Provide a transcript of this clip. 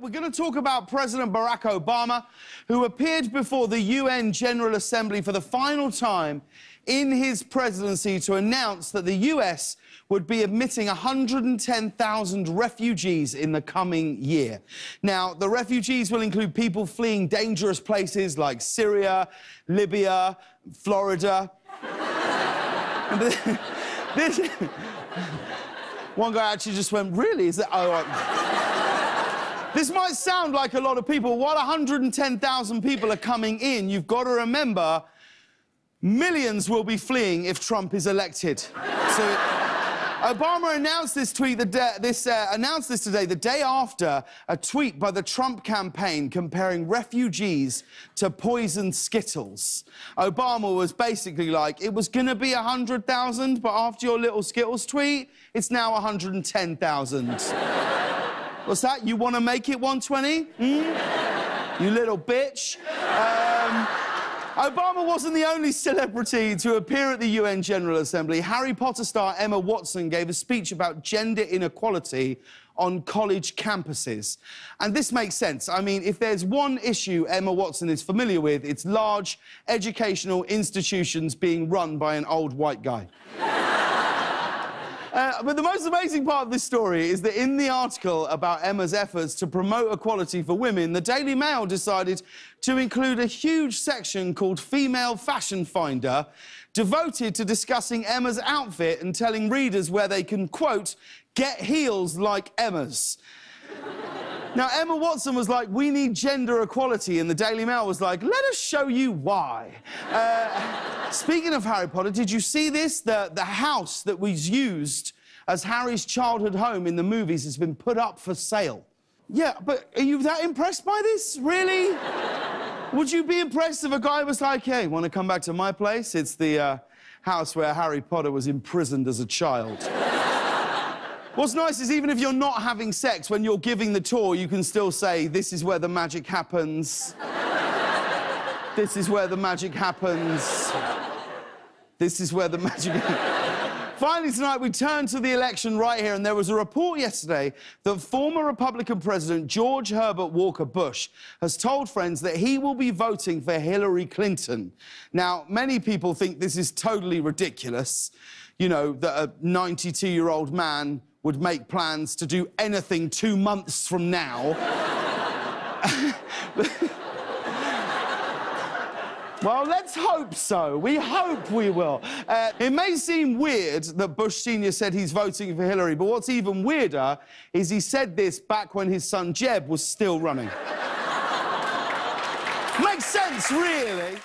We're going to talk about President Barack Obama, who appeared before the UN General Assembly for the final time in his presidency to announce that the US would be admitting 110,000 refugees in the coming year. Now, the refugees will include people fleeing dangerous places like Syria, Libya, Florida. this, one guy actually just went, Really? Is that. Oh, this might sound like a lot of people. While 110,000 people are coming in, you've got to remember millions will be fleeing if Trump is elected. So Obama announced this tweet this uh, announced this today the day after a tweet by the Trump campaign comparing refugees to poisoned Skittles. Obama was basically like, it was going to be 100,000, but after your little Skittles tweet, it's now 110,000. What's that? You want to make it 120? Mm? you little bitch. Um, Obama wasn't the only celebrity to appear at the UN General Assembly. Harry Potter star Emma Watson gave a speech about gender inequality on college campuses. And this makes sense. I mean, if there's one issue Emma Watson is familiar with, it's large educational institutions being run by an old white guy. Uh, but the most amazing part of this story is that in the article about Emma's efforts to promote equality for women, the Daily Mail decided to include a huge section called Female Fashion Finder, devoted to discussing Emma's outfit and telling readers where they can, quote, get heels like Emma's. Now, Emma Watson was like, we need gender equality, and the Daily Mail was like, let us show you why. Uh, speaking of Harry Potter, did you see this? The, the house that was used as Harry's childhood home in the movies has been put up for sale. Yeah, but are you that impressed by this? Really? Would you be impressed if a guy was like, hey, want to come back to my place? It's the uh, house where Harry Potter was imprisoned as a child. What's nice is even if you're not having sex, when you're giving the tour, you can still say, this is where the magic happens. this is where the magic happens. This is where the magic... Finally, tonight, we turn to the election right here, and there was a report yesterday that former Republican President George Herbert Walker Bush has told friends that he will be voting for Hillary Clinton. Now, many people think this is totally ridiculous. You know, that a 92 year old man would make plans to do anything two months from now. Well, let's hope so. We hope we will. Uh, it may seem weird that Bush Sr. said he's voting for Hillary, but what's even weirder is he said this back when his son Jeb was still running. Makes sense, really.